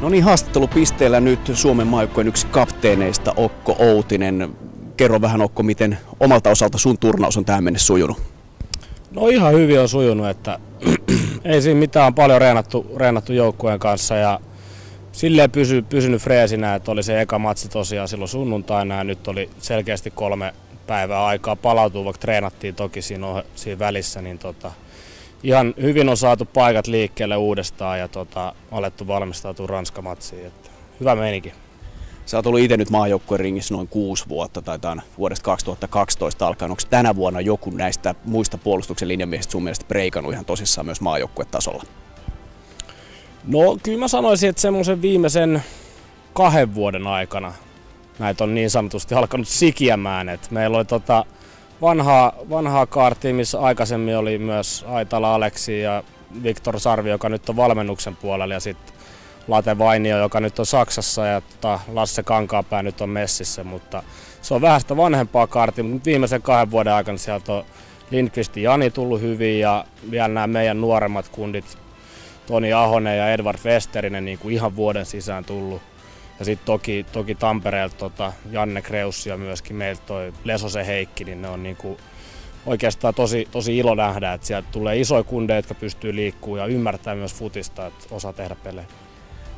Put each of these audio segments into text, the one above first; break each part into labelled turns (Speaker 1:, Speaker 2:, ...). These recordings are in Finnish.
Speaker 1: No niin, haastattelupisteellä nyt Suomen maajoukkueen yksi kapteeneista Okko Outinen. Kerro vähän Okko, miten omalta osalta sun turnaus on tähän mennessä sujunut?
Speaker 2: No ihan hyvin on sujunut, että ei siinä mitään paljon reenattu, reenattu joukkueen kanssa ja silleen pysy, pysynyt freesinä, että oli se eka matsi tosiaan silloin sunnuntaina ja nyt oli selkeästi kolme päivää aikaa palautua, vaikka treenattiin toki siinä, siinä välissä, niin tota, ihan hyvin on saatu paikat liikkeelle uudestaan ja tota, alettu valmistautua Ranskamatsiin. Että hyvä meininki.
Speaker 1: Sä oot ollut itse nyt maajoukkueen ringissä noin kuusi vuotta, taitaa vuodesta 2012 alkaen. Onko tänä vuonna joku näistä muista puolustuksen linjamiehistä sun mielestä breikannut ihan tosissaan myös maajoukkuetasolla?
Speaker 2: No kyllä mä sanoisin, että semmoisen viimeisen kahden vuoden aikana näitä on niin sanotusti alkanut sikiämään. Et meillä oli tota vanhaa, vanhaa kaartia, missä aikaisemmin oli myös Aitala Aleksi ja Viktor Sarvi, joka nyt on valmennuksen puolella ja sitten Late Vainio, joka nyt on Saksassa ja tota Lasse Kankaapää nyt on messissä, mutta se on vähän sitä vanhempaa kaartia, mutta viimeisen kahden vuoden aikana sieltä on Lindqvist ja Jani tullut hyvin ja vielä nämä meidän nuoremmat kundit Toni Ahonen ja Edward Westerinen niin kuin ihan vuoden sisään tullut. Ja sitten toki, toki Tampereelta tota Janne Kreus ja myöskin meiltä toi Lesosen Heikki, niin ne on niin kuin oikeastaan tosi, tosi ilo nähdä, että sieltä tulee isoja kundeja, jotka pystyy liikkumaan ja ymmärtää myös futista, että osaa tehdä pelejä.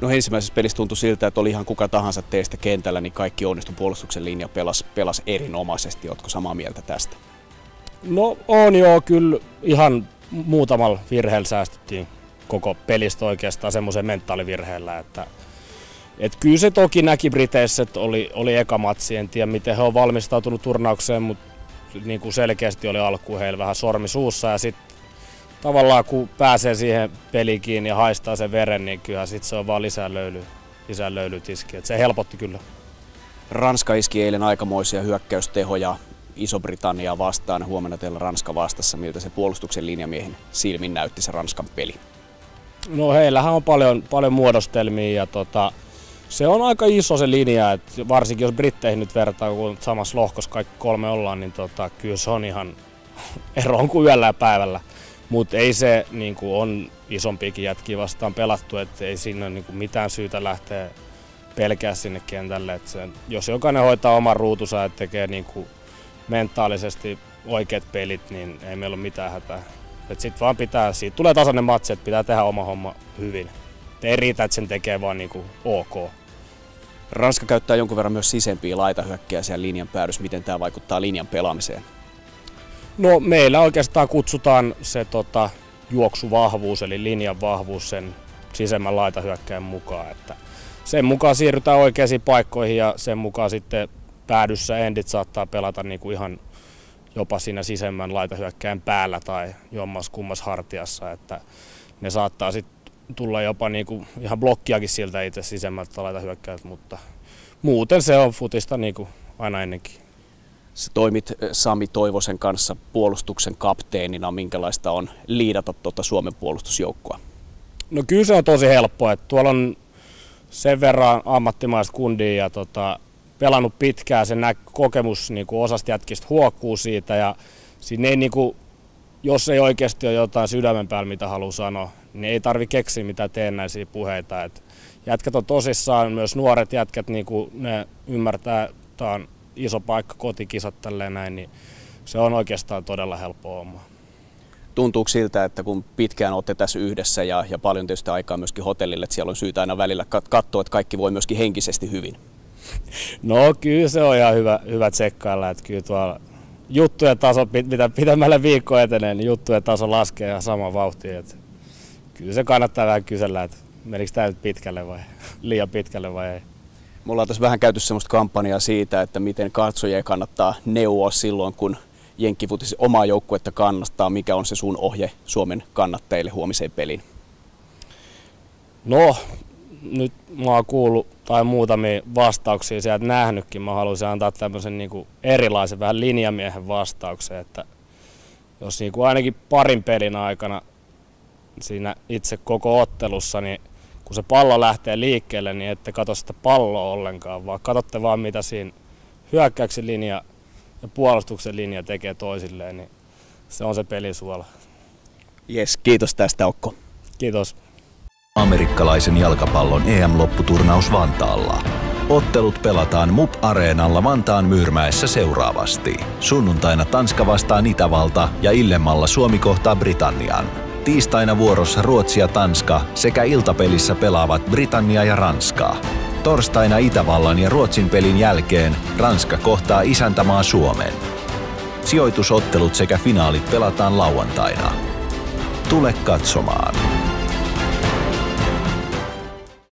Speaker 1: No ensimmäisessä pelissä tuntui siltä, että oli ihan kuka tahansa teistä kentällä, niin kaikki onnistui puolustuksen linja pelas, pelas erinomaisesti. Oletko samaa mieltä tästä?
Speaker 2: No on joo, kyllä ihan muutamalla virheellä säästettiin koko pelistä oikeastaan semmoisen mentaalivirheellä, että et kyllä se toki näki Briteissä, että oli, oli eka matsi, en tiedä miten he on valmistautunut turnaukseen, mutta niin kuin selkeästi oli alkuun heillä vähän sormi suussa ja sitten tavallaan kun pääsee siihen pelikin ja haistaa sen veren, niin kyllä sitten se on vaan lisää löyly, lisää löylytiski. Et se helpotti kyllä.
Speaker 1: Ranska iski eilen aikamoisia hyökkäystehoja Iso-Britanniaa vastaan. Huomenna teillä Ranska vastassa. Miltä se puolustuksen linjamiehen silmin näytti se Ranskan peli?
Speaker 2: No heillähän on paljon, paljon muodostelmia ja tota, se on aika iso se linja, että varsinkin jos Britteihin nyt vertaa, kun samassa lohkossa kaikki kolme ollaan, niin tota, kyllä se on ihan ero on kuin yöllä ja päivällä. Mutta ei se niin kuin on isompiakin jätkiä vastaan pelattu, että ei siinä ole niin kuin mitään syytä lähteä pelkää sinne kentälle. Et se, jos jokainen hoitaa oman ruutunsa ja tekee niin kuin mentaalisesti oikeat pelit, niin ei meillä ole mitään hätää. Sitten vaan pitää, siitä tulee tasainen matsi, että pitää tehdä oma homma hyvin. Et ei riitä, että sen tekee vaan niin kuin ok.
Speaker 1: Ranska käyttää jonkun verran myös sisempiä laitahyökkiä siellä linjan päädyssä. Miten tämä vaikuttaa linjan pelaamiseen?
Speaker 2: No meillä oikeastaan kutsutaan se tota, juoksuvahvuus eli linjan vahvuus sen sisemmän laitahyökkäjän mukaan. Että sen mukaan siirrytään oikeisiin paikkoihin ja sen mukaan sitten päädyssä endit saattaa pelata niin kuin ihan jopa siinä sisemmän laitahyökkäjän päällä tai jommas kummas hartiassa. Että ne saattaa sitten tulla jopa niin kuin ihan blokkiakin siltä itse sisemmältä laitahyökkäjältä, mutta muuten se on futista niin kuin aina ennenkin.
Speaker 1: Sä toimit eh, Sami Toivosen kanssa puolustuksen kapteenina. Minkälaista on liidata tuota Suomen puolustusjoukkoa?
Speaker 2: No kyllä se on tosi helppoa. Että tuolla on sen verran ammattimaista kundia ja tota, pelannut pitkään. Se nä- kokemus niin kuin osasta jätkistä huokkuu siitä ja siinä ei niin kuin, jos ei oikeasti ole jotain sydämen päällä, mitä haluaa sanoa, niin ei tarvi keksiä mitään teennäisiä puheita. Et jätkät on tosissaan, myös nuoret jätkät, niin kuin ne ymmärtää, että on iso paikka, kotikisat tälleen näin, niin se on oikeastaan todella helppo homma.
Speaker 1: Tuntuuko siltä, että kun pitkään olette tässä yhdessä ja, ja paljon tietysti aikaa myöskin hotellille, että siellä on syytä aina välillä katsoa, että kaikki voi myöskin henkisesti hyvin?
Speaker 2: No kyllä se on ihan hyvä, hyvä tsekkailla, että kyllä tuolla juttujen taso, mitä pitämällä viikko etenee, niin juttujen taso laskee ihan sama vauhti. Että kyllä se kannattaa vähän kysellä, että menikö tämä nyt pitkälle vai liian pitkälle vai ei.
Speaker 1: Mulla on tässä vähän käyty semmoista kampanjaa siitä, että miten katsojia kannattaa neuvoa silloin, kun Jenkkifutis omaa joukkuetta kannattaa. Mikä on se sun ohje Suomen kannattajille huomiseen peliin?
Speaker 2: No, nyt mä oon kuullut tai muutamia vastauksia sieltä nähnytkin. Mä haluaisin antaa tämmöisen niin kuin erilaisen vähän linjamiehen vastauksen, että jos niin kuin ainakin parin pelin aikana siinä itse koko ottelussa, niin kun se pallo lähtee liikkeelle, niin ette katso sitä palloa ollenkaan, vaan katsotte vaan mitä siinä hyökkäyksen linja ja puolustuksen linja tekee toisilleen, niin se on se pelisuola.
Speaker 1: Jes, kiitos tästä Okko.
Speaker 2: Kiitos.
Speaker 3: Amerikkalaisen jalkapallon EM-lopputurnaus Vantaalla. Ottelut pelataan MUP-areenalla Vantaan Myyrmäessä seuraavasti. Sunnuntaina Tanska vastaan Itävalta ja Illemalla Suomi kohtaa Britannian. Tiistaina vuorossa Ruotsi ja Tanska sekä iltapelissä pelaavat Britannia ja Ranska. Torstaina Itävallan ja Ruotsin pelin jälkeen Ranska kohtaa isäntämaa Suomen. Sijoitusottelut sekä finaalit pelataan lauantaina. Tule katsomaan.